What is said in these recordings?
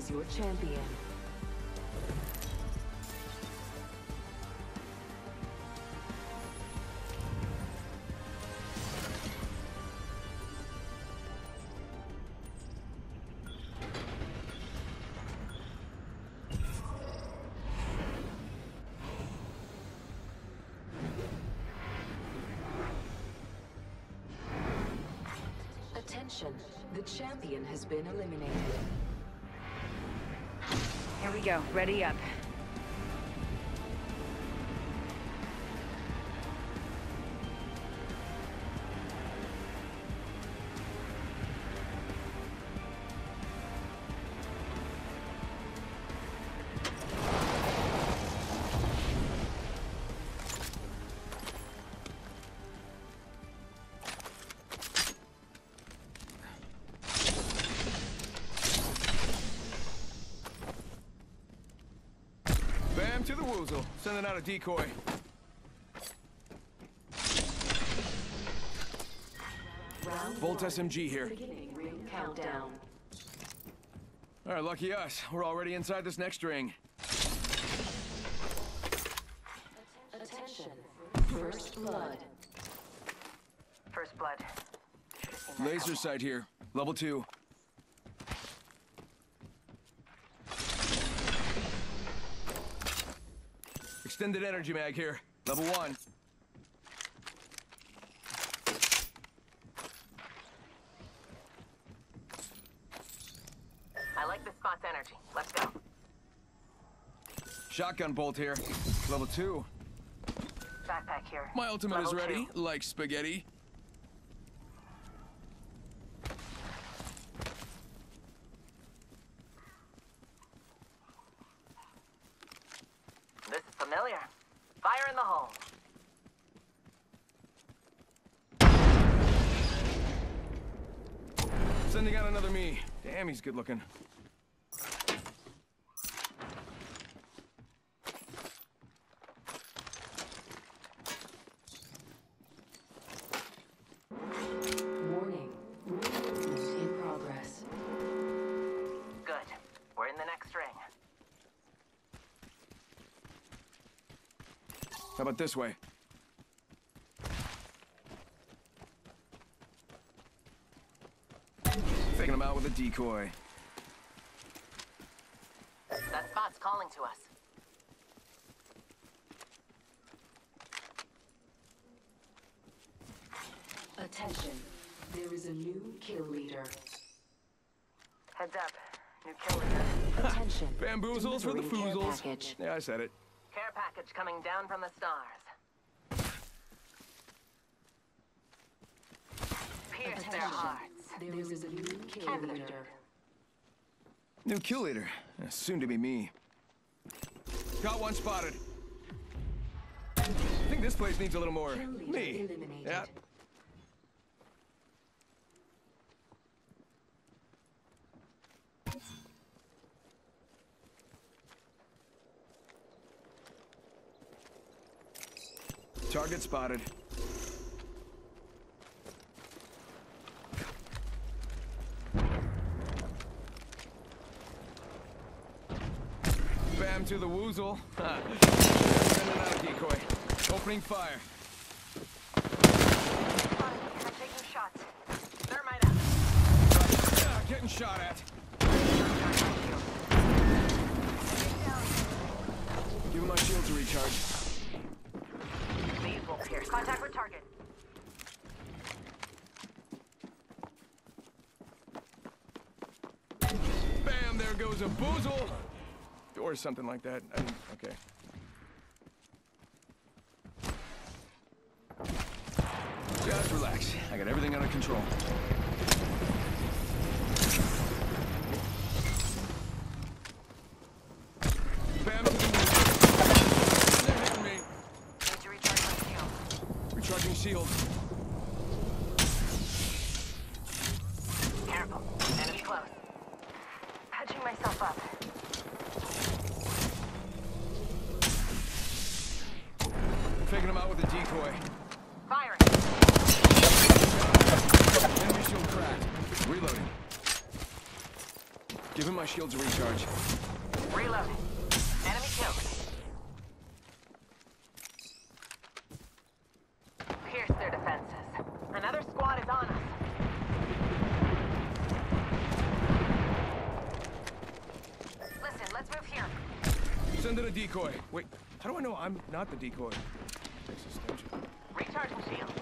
is your champion. Attention, the champion has been eliminated. Here we go. Ready up. Sending out a decoy. Round Volt one. SMG here. Countdown. All right, lucky us. We're already inside this next ring. Attention, first blood. First blood. Should've seen that Laser sight here. Level two. Extended energy mag here. Level one. I like this spot's energy. Let's go. Shotgun bolt here. Level two. Backpack here. My ultimate is ready, two. like spaghetti. This is familiar. Fire in the hole. Sending out another me. Damn, he's good looking. Warning, reinforcement in progress. Good. We're in the next ring. How about this way? Faking him out with a decoy. That spot's calling to us. Attention, there is a new kill leader. Heads up. New kill leader. Attention. Bamboozles for the foozles. package. Yeah, I said it. Care package coming down from the stars. Pierce their hearts. There is a new kill leader. New kill leader. Uh, Soon to be me. Got one spotted. I think this place needs a little more me. eliminated. Yeah. Target spotted. To the woozle. Sending out a decoy. Opening fire. I'm taking shots. Thermite out. Ah, getting shot at. Give my shield to recharge. These will pierce. Contact with target. Bam, there goes a boozle. Or something like that. I mean, okay. Just relax. I got everything under control. Bam to the woozle. They're hitting me. Need to recharge my shield. Recharging shield. Careful. Enemy close. Patching myself up. Faking him out with a decoy. Firing. Enemy shield cracked. my shields recharge. Reloading. Enemy killed. Pierce their defenses. Another squad is on us. Listen, let's move here. Send in a decoy. Wait, how do I know I'm not the decoy? Texas, don't you? Recharging shields.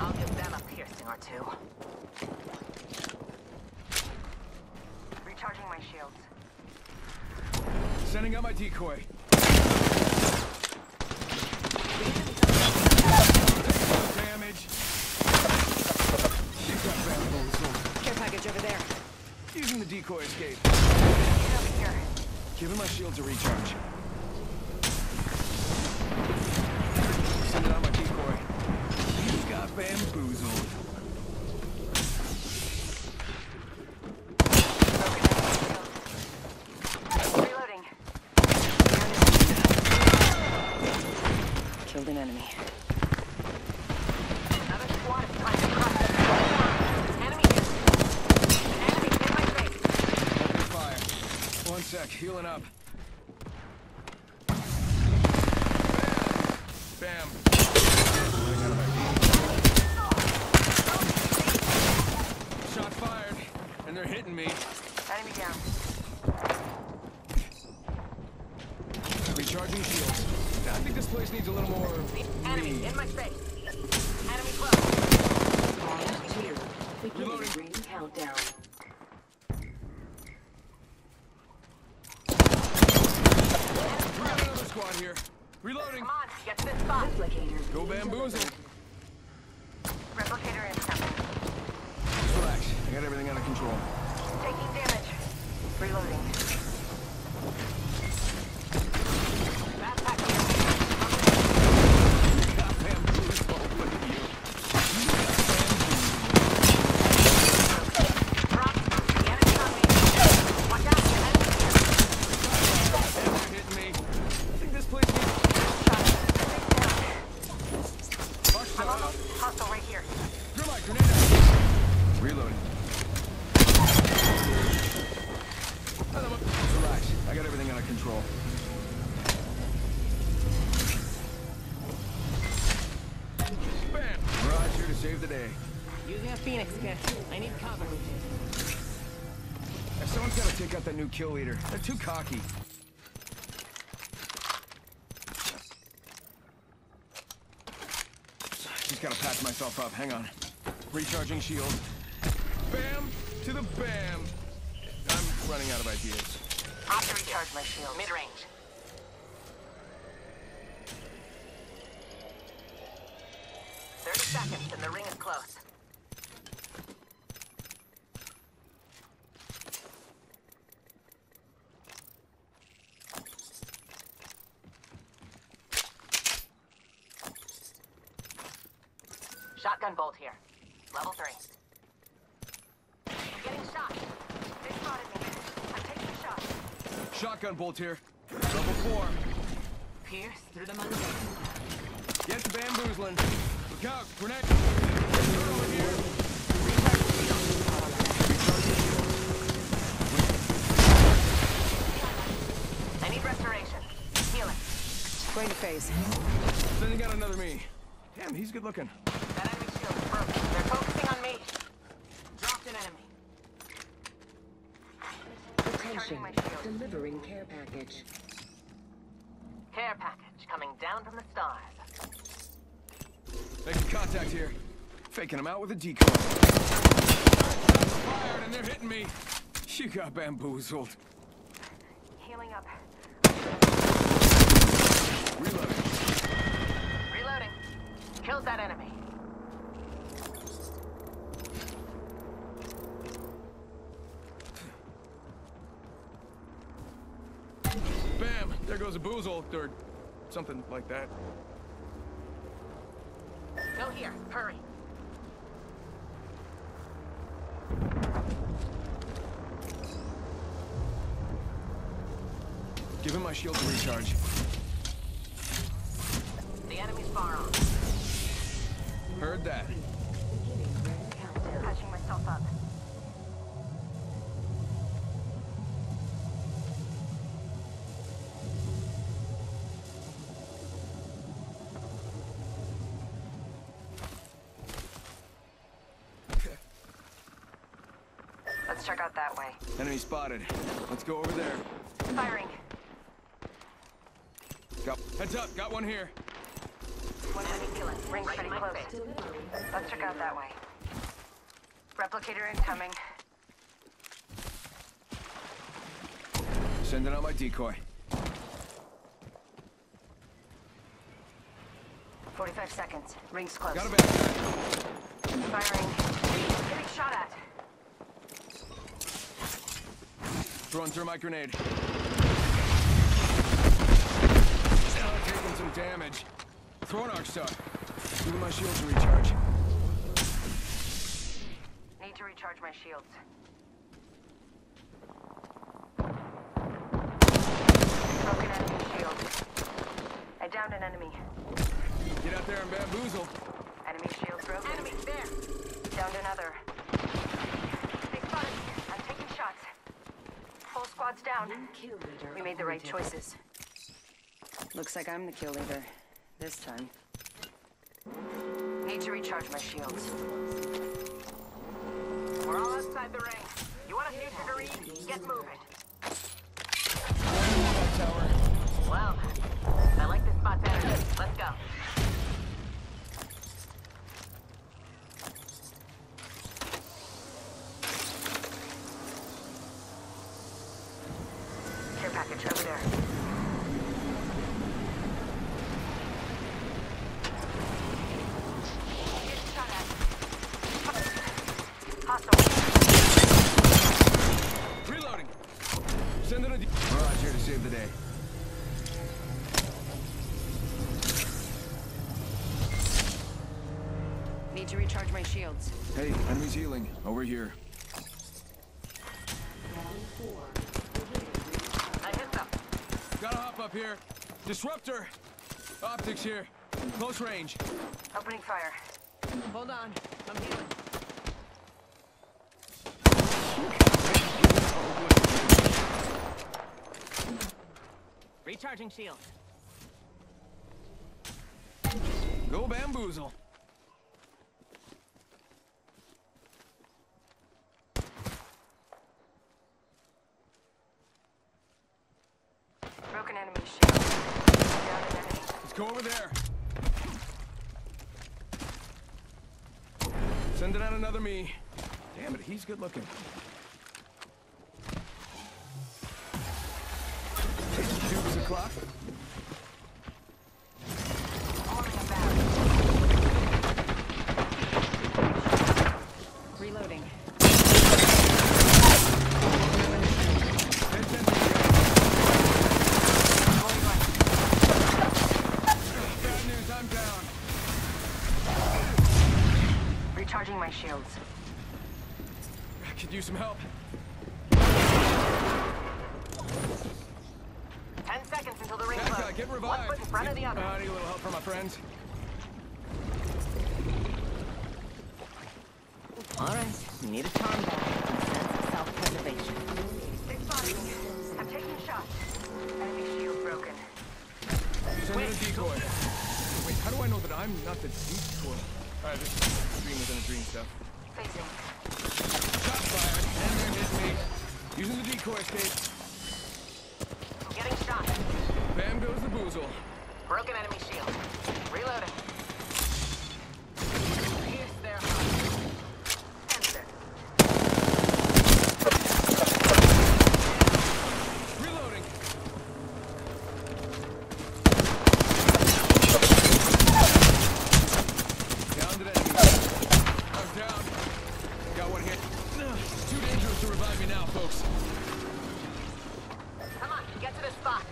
I'll give them a piercing or two. Recharging my shields. Sending out my decoy. Damage. You got bamboozled. Care package over there. Using the decoy escape. Get over here. Giving my shield a recharge. Hang on. Recharging shield. Bam! To the bam! I'm running out of ideas. I have to recharge my shield. Mid-range. Thirty seconds and the ring is close. Shotgun bolt here. Level three. I'm getting shot. They spotted me. I'm taking a shot. Shotgun bolt here. Level four. Pierce through the mundane. Get the bamboozling. Look out, grenade. Over here. I need restoration. Healing. Going to phase. Sending out another me. Damn, he's good looking. That enemy shield is broken. They're focusing on me. Dropped an enemy. Attention. my shield. Delivering care package. Care package coming down from the stars. Making contact here. Faking him out with a decoy. Shots fired and they're hitting me. You got bamboozled. Healing up. Reloading. Reloading. Killed that enemy. goes a boozle, or something like that. Go here, hurry. Give him my shield to recharge. The enemy's far off. Heard that. Check out that way. Enemy spotted. Let's go over there. Firing. Got heads up. Got one here. One enemy killing. Rings pretty close. Let's check out that way. Replicator incoming. Sending out my decoy. 45 seconds. Rings close. Got a. Firing. Getting shot at. Throwing through my grenade. Oh, taking some damage. Throwing arc star. Giving my shield to recharge. Need to recharge my shields. Broken enemy shield. I downed an enemy. Get out there and bamboozle. Enemy shield broken. Enemy there. Downed another. They spotted me. I'm taking shots. Full squad's down. Kill leader We made the right choices. Looks like I'm the kill leader. This time. Need to recharge my shields. We're all outside the ring. You want a future to read? Get moving. Hey, enemy's healing. Over here. I hit them. Gotta hop up here. Disruptor. Optics here. Close range. Opening fire. Hold on. I'm healing. Recharging shield. Go bamboozle. Broken enemy shield. Down an enemy. Let's go over there. Sending out another me. Damn it, he's good looking. Dukes o'clock. Some help. Ten seconds until the ring closes. get One foot in front of the other. Uh, I need a little help from my friends. All right. Need a calm on, the spot.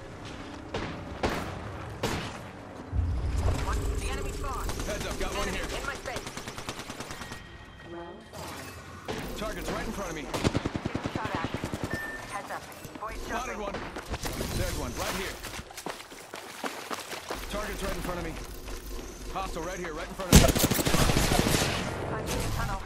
One, the enemy's. Heads up, got one here. in my space. Round five. Target's right in front of me. Getting shot at. Heads up. Boys Spotted one. There's one, right here. Target's right in front of me. Hostile right here, right in front of me. I'm in the tunnel.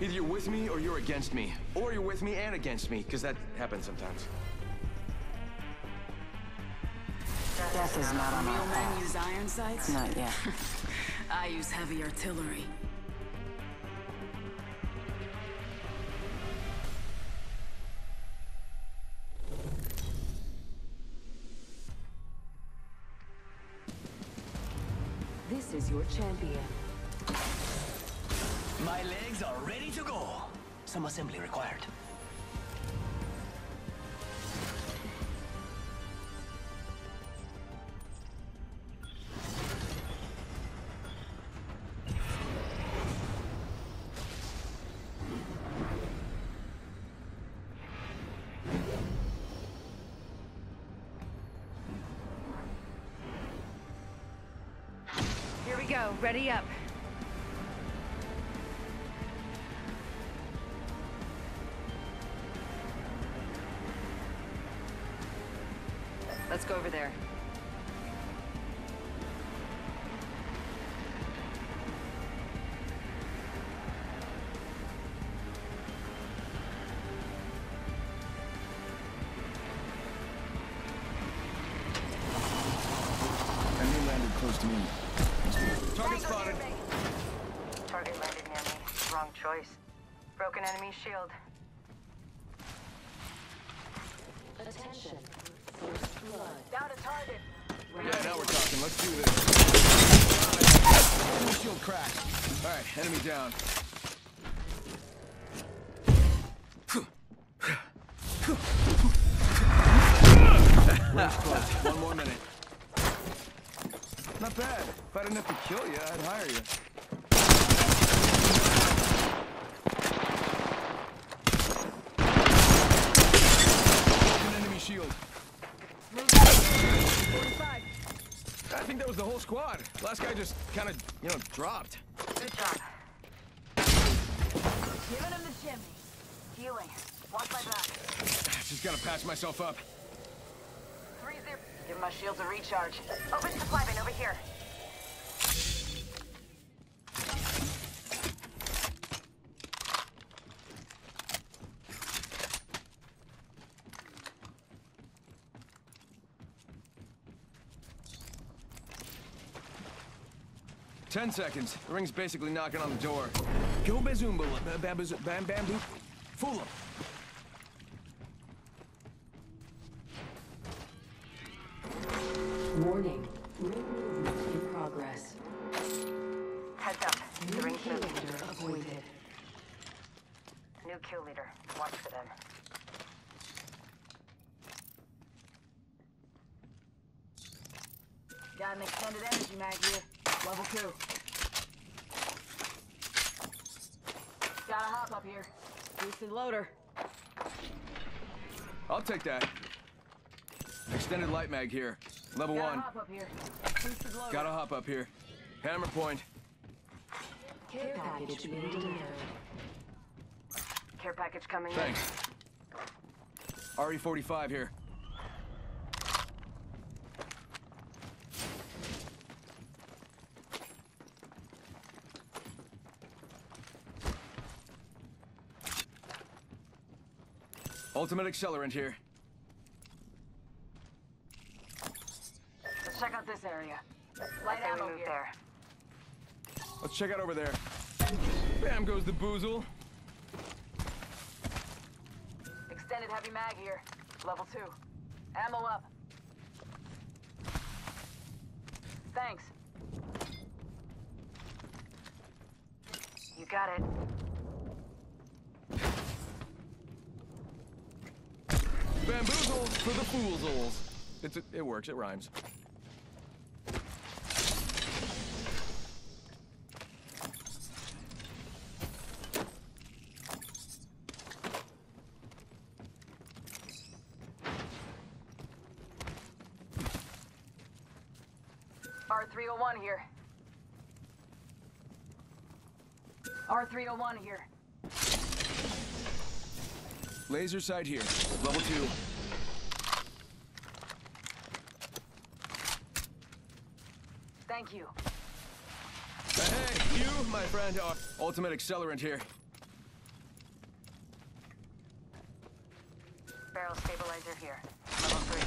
Either you're with me or you're against me. Or you're with me and against me, because that happens sometimes. Death is not on our Real men path. use iron sights? Not yet. I use heavy artillery. This is your champion. My legs are ready to go. Some assembly required. Down. One more minute. Not bad. If I didn't have to kill you, I'd hire you. Shield. I think that was the whole squad. Last guy just kind of, you know, dropped. Giving him the chimney. Healing. Watch my back. Just gotta patch myself up. Three zero. Give my shields a recharge. Open supply bin over here. Ten seconds. The ring's basically knocking on the door. Go Bazumba, Bamboo, Bam Bamboo. Fool him. Up here. Boosted loader. I'll take that. Extended light mag here. Level Got a one. hop up here. Boosted loader. Gotta hop up here. Hammer point. Care package being delivered. Care package coming in. Thanks. RE45 here. Ultimate accelerant here. Let's check out this area. Light Okay, ammo here. there. Let's check out over there. Bam goes the boozle. Extended heavy mag here. Level two. Ammo up. Thanks. You got it. For the foolzoles. It's, it works, it rhymes. R301 here. R301 here. Laser sight here. Level two. Thank you. Hey, you, my friend, are ultimate accelerant here. Barrel stabilizer here. Level three.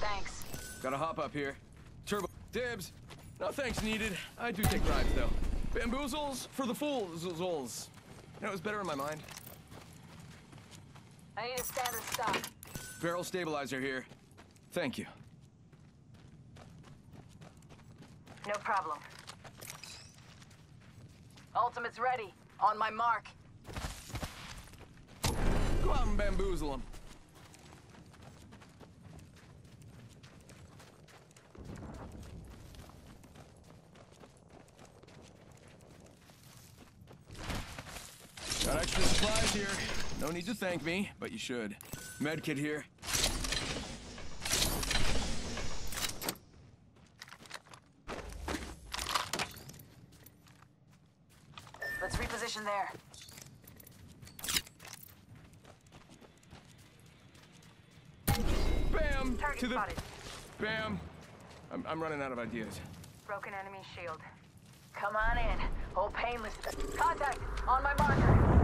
Thanks. Gotta hop up here. Turbo dibs. No thanks needed. I do take bribes though. Bamboozles for the fools. You know, it was better in my mind. I need a standard stock. Barrel stabilizer here. Thank you. No problem. Ultimate's ready. On my mark. Go out and bamboozle him. Got extra supplies here. No need to thank me, but you should. Medkit here. Let's reposition there. Bam! Target to the spotted. bam. I'm, I'm running out of ideas. Broken enemy shield. Come on in. Hold painless. Contact! On my marker.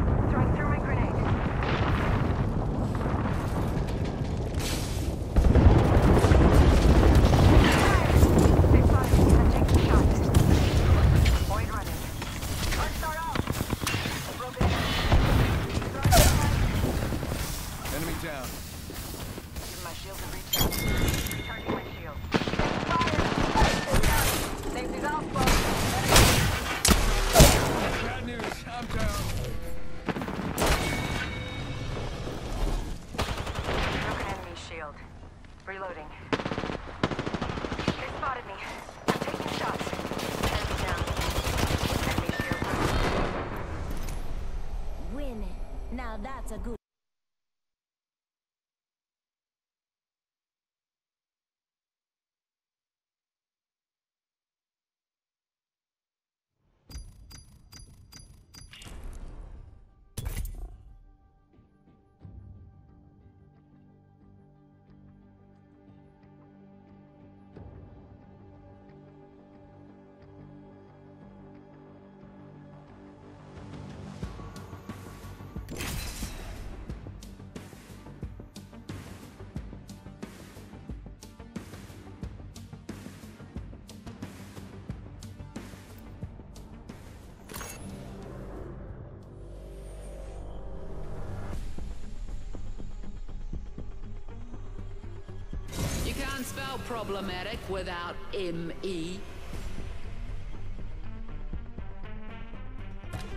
Doesn't problematic without M-E.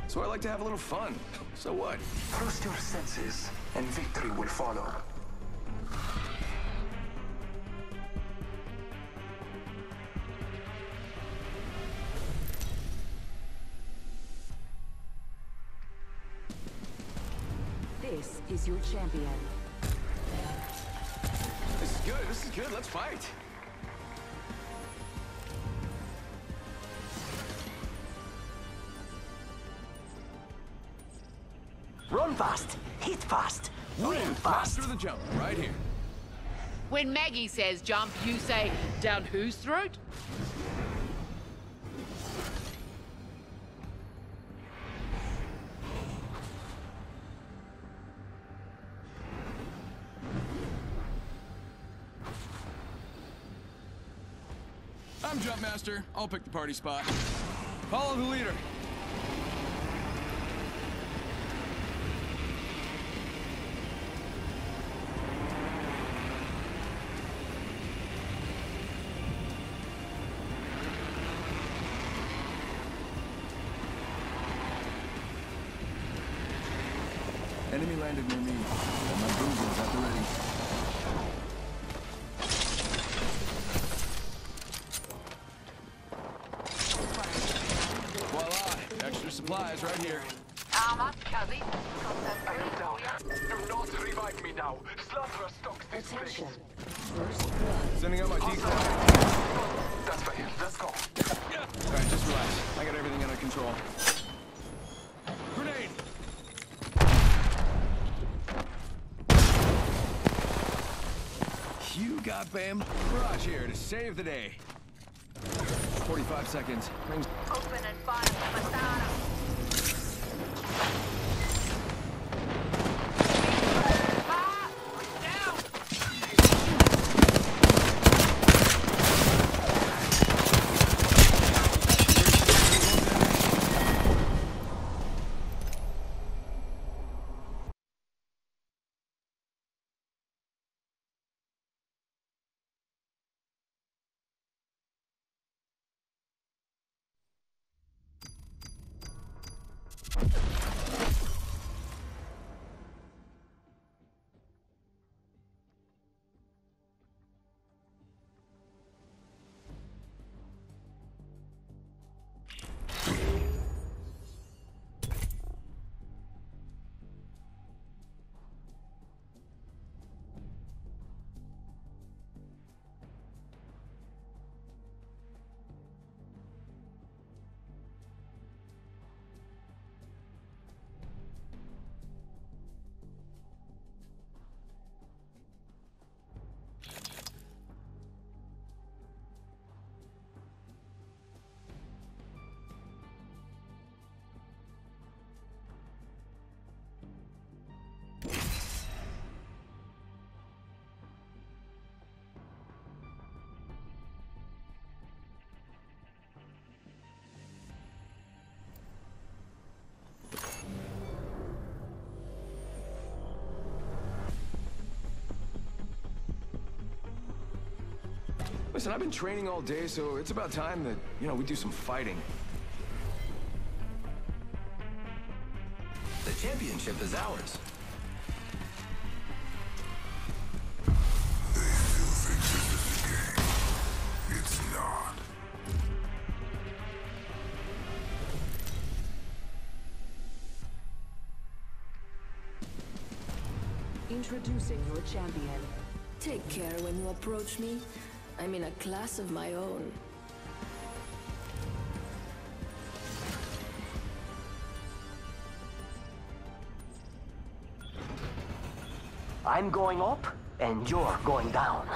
So I like to have a little fun. So what? Trust your senses, and victory will follow. This is your champion. Good. This is good. Let's fight. Run fast, hit fast, Oh, win yeah. fast. Master the jump, right here. When Maggie says jump, you say down whose throat? Master. I'll pick the party spot. Follow the leader. Enemy landed near me, supplies right here. How much, Cuzzy? I am down. Do not revive me now. Slaughter stocks this place. Attention. First blood. Sending out my decoy. That's fine. Let's go. Alright, just relax. I got everything under control. Grenade! You got Bam Barrage here to save the day. 45 seconds. Rings. Listen, I've been training all day, so it's about time that, you know, we do some fighting. The championship is ours. It's not. Introducing your champion. Take care when you approach me. I'm in a class of my own. I'm going up, and you're going down.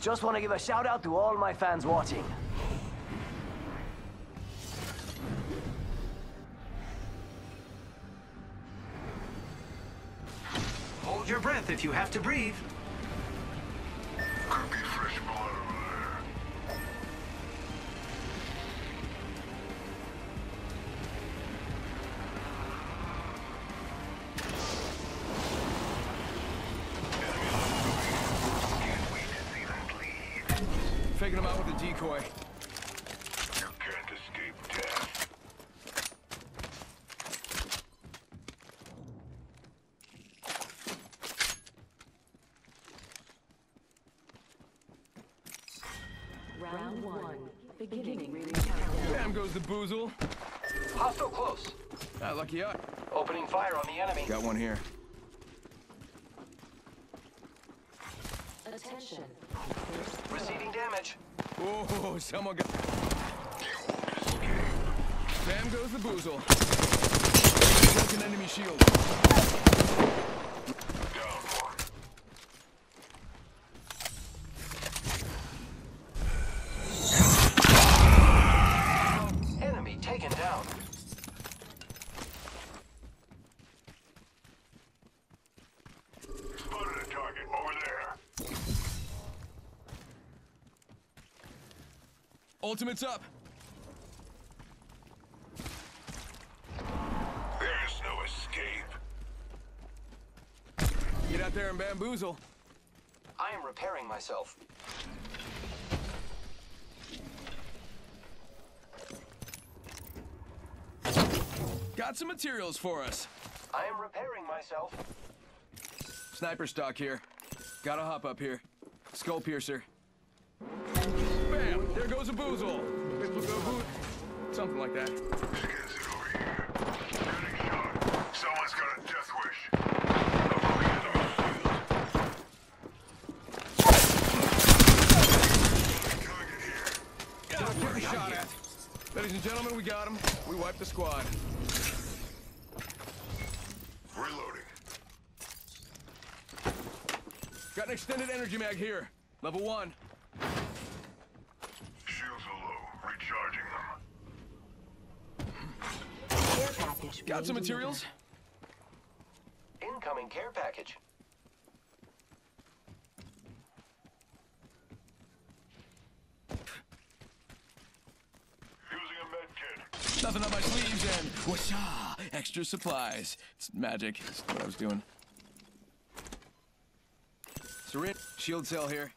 Just want to give a shout out to all my fans watching. If you have to breathe. Boozle. Hostile close. Ah, lucky up. Opening fire on the enemy. Got one here. Attention. Receiving damage. Oh, someone got. Bam goes the boozle. Broken enemy shield. Ultimate's up. There's no escape. Get out there and bamboozle. I am repairing myself. Got some materials for us. I am repairing myself. Sniper stock here. Gotta hop up here. Skull piercer. Goes a boozle. Wait, look, uh, boo- Something like that. Skins over here. Getting shot. Someone's got a death wish. Above the enemy shield. Target here. Not shot at. Ladies and gentlemen, we got him. We wiped the squad. Reloading. Got an extended energy mag here. Level one. Shields are low. Recharging them. Care package. Got some materials? Incoming care package. Using a med kit. Nothing on my sleeves and whoosha! Extra supplies. It's magic. That's what I was doing. Syringe. Shield cell here.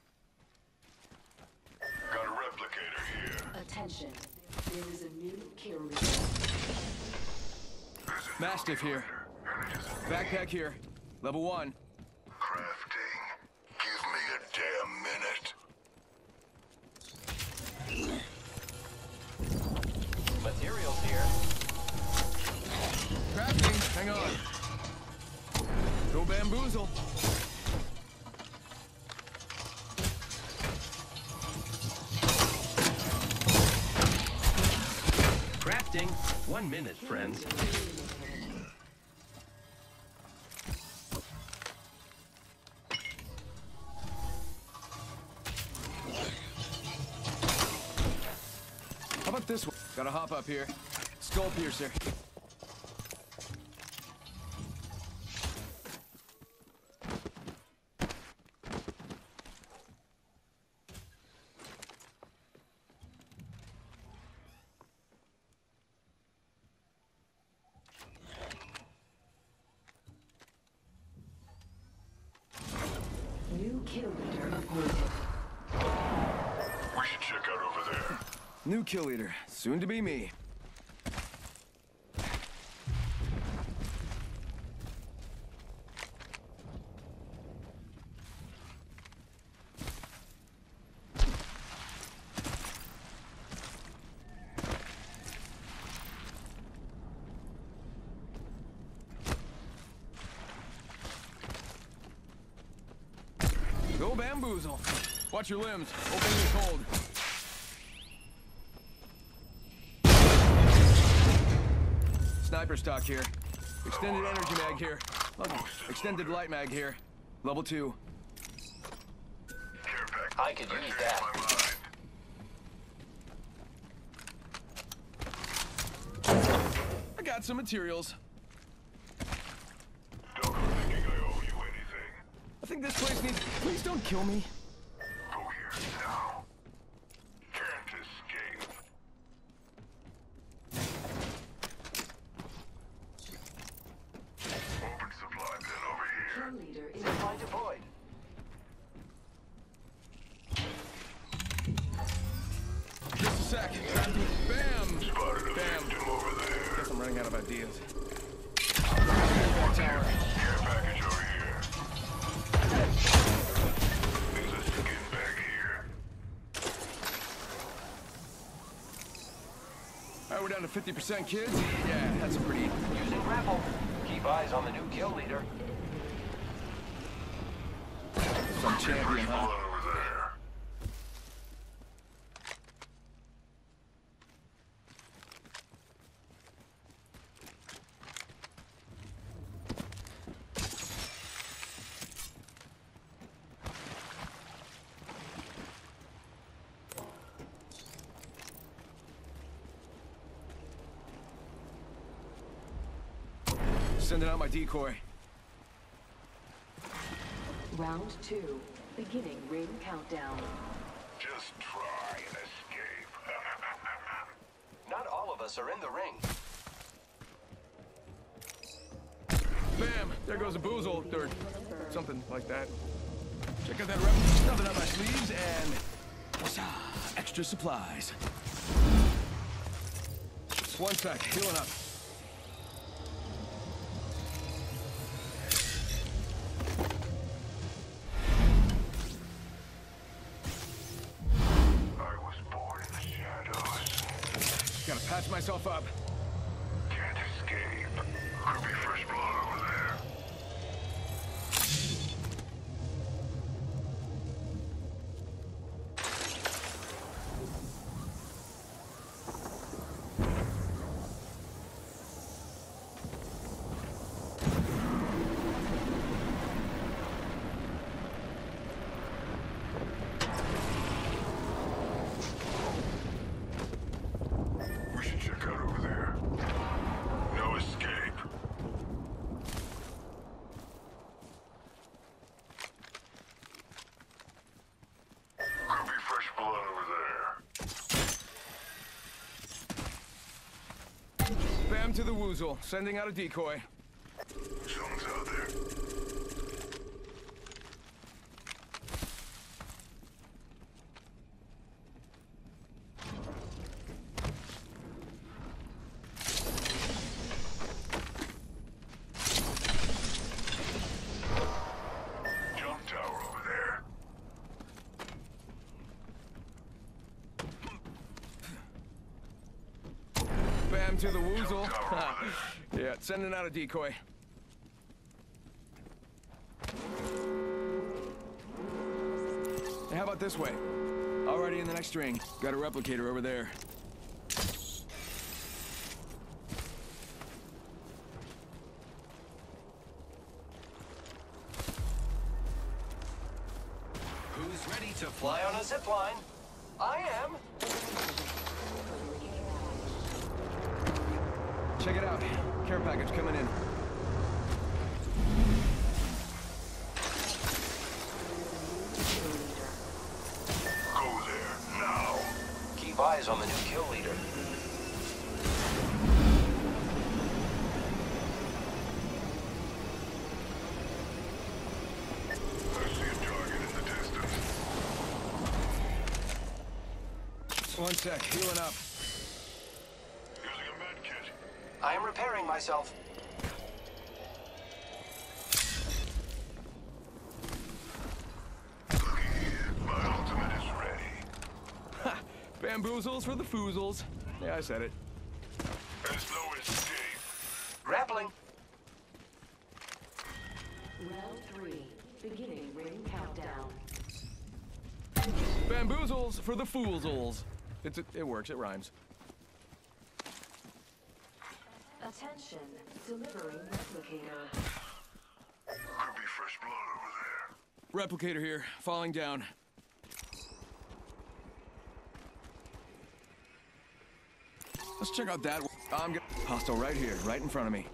Got a replicator here. Attention. There is a new kill leader. There's a Mastiff here. and it is Backpack here. Level one. crafting. Give me a damn minute. Materials here. Crafting. Hang on. Go bamboozle. Crafting. One minute, friends. Gotta hop up here. Skull piercer. New kill leader appointed. New kill leader. Soon to be me. Go bamboozle. Watch your limbs. Open your cold. Sniper stock here. Extended energy mag here. Level- Extended light mag here. Level two. I could use that. I got some materials. Don't go I owe you anything. I think this place needs. Please don't kill me. Here. All right, we're down to 50% kids. Yeah, that's a pretty... Using. Keep eyes on the new kill leader. Some champion, huh? Decoy. Round two. Beginning ring countdown. Just try and escape. Not all of us are in the ring. Bam! There goes a boozle, or something like that. Check out that rep. Nothing on my sleeves, and... Whatcha? Extra supplies. One sec, healing up. Escape. Could be blood over there. We should check out over there. No escape. Could be fresh blood over there. Bam to the woozle. Sending out a decoy. Someone's out there. Jump tower over there. Bam to the woozle. tower over yeah, sending out a decoy. Hey, how about this way? Already in the next ring. Got a replicator over there. Who's ready to fly on a zip line? I am. Check it out. Care package coming in. Go there, now. Keep eyes on the new kill leader. I see a target in the distance. One sec, healing up. Using a med kit. I am repairing myself. My ultimate is ready. Bamboozles for the foozles. Yeah, I said it. There's no escape. Grappling. Round three. Beginning ring countdown. Bamboozles for the foozles. It's, it, it works, it rhymes. Attention. Delivering replicator. Uh, Could be fresh blood over there. Replicator here, falling down. Let's check out that. I'm gonna. Hostile right here, right in front of me.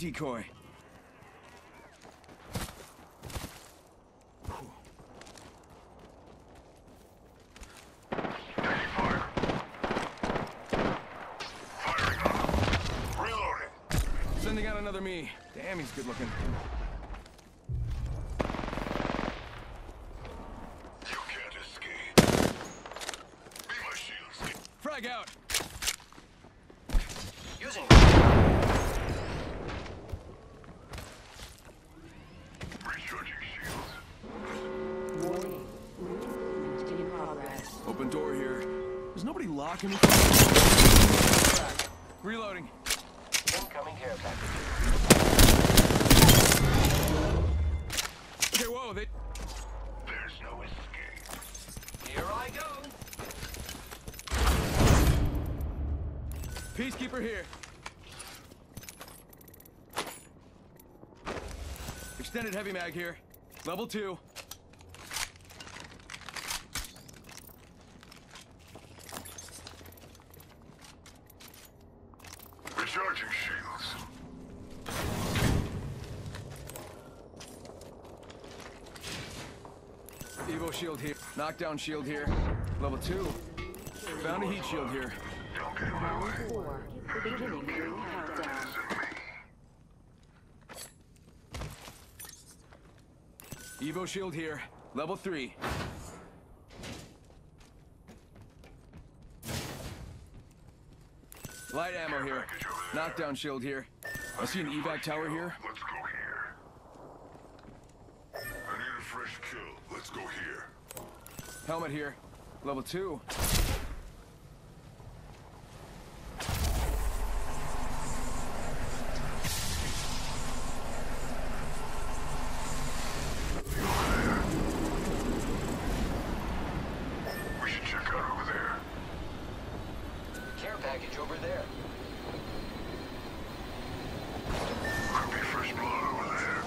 decoy. Sending out another me. Damn, he's good looking. Locking me. Reloading. Incoming care package. Okay, whoa, they... There's no escape. Here I go. Peacekeeper here. Extended heavy mag here. Level two. Recharging shields. Evo shield here. Knockdown shield here. Level two. Found a heat shield here. Don't. Evo shield here. Level three. Light ammo here. Knockdown shield here. I see an evac tower here. I need a fresh kill. Let's go here. Helmet here. Level two. We should check out over there. Care package over there. Could be fresh blood over there.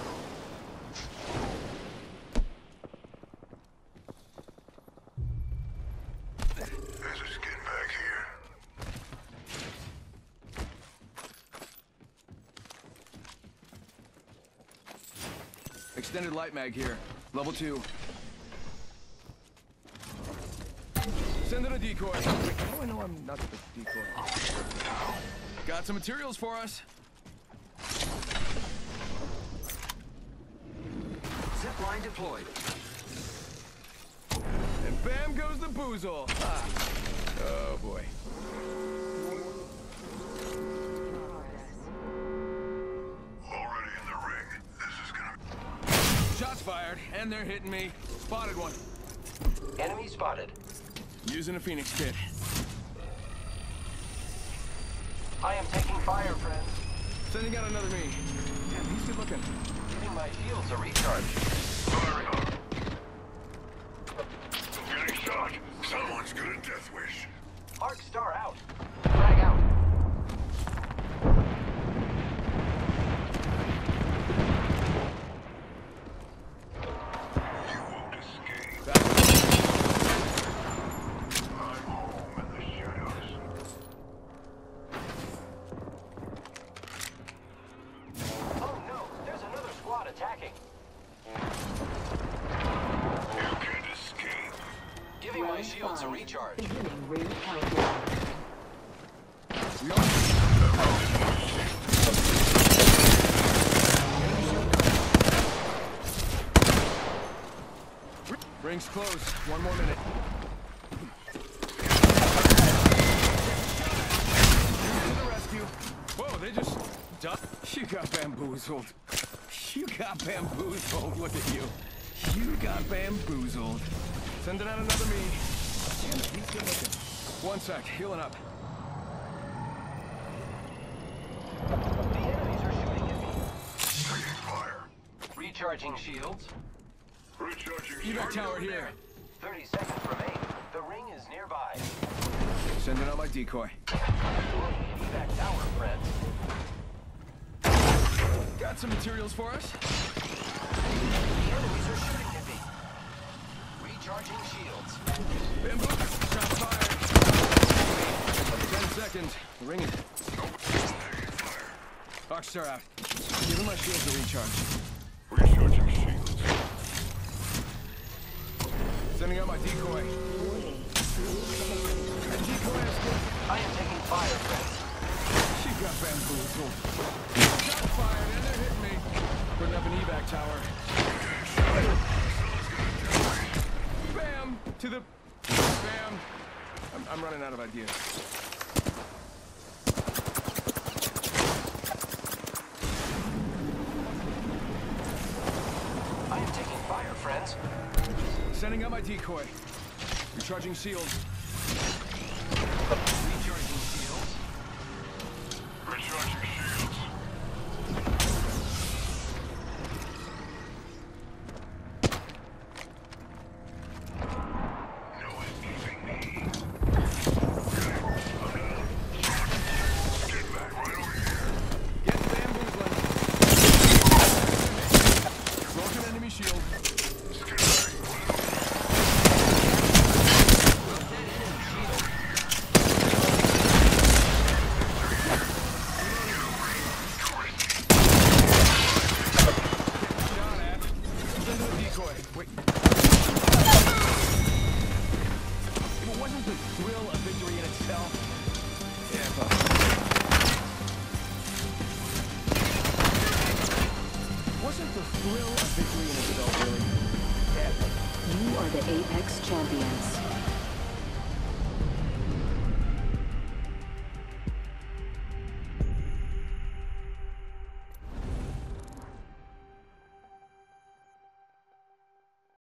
There's a skin bag here. Extended light mag here. Level two. Send in a decoy. How do I know I'm not the decoy? Got some materials for us. Zipline deployed. And bam goes the boozle. Ah. Oh boy. And they're hitting me. Spotted one. Enemy spotted. Using a Phoenix kit. I am taking fire, friends. Sending out another me. Damn, he's good looking. Giving my shields a recharge. Recharge. Beginning ring countdown. Rings close. One more minute. To the rescue. Whoa, they just ducked. You got bamboozled. You got bamboozled. Look at you. You got bamboozled. Sending out another me. Damn it, he's good looking. One sec, healing up. The enemies are shooting at me. Taking fire. Recharging shields. Recharging Evac tower here. 30 seconds remain. The ring is nearby. Sending out my decoy. Evac tower, friends. Got some materials for us. The enemies are shooting Charging shields. Bamboo! Shot fired! Ten seconds. Ring it. Arcstar out. Give him my shields to recharge. Recharging shields. Sending out my decoy. My decoy is I am taking fire, friend. She got bamboozled. Shot fired and it hit me. Putting up an evac tower to the... Bam! I'm, I'm running out of ideas. I am taking fire, friends. Sending out my decoy. Recharging shields.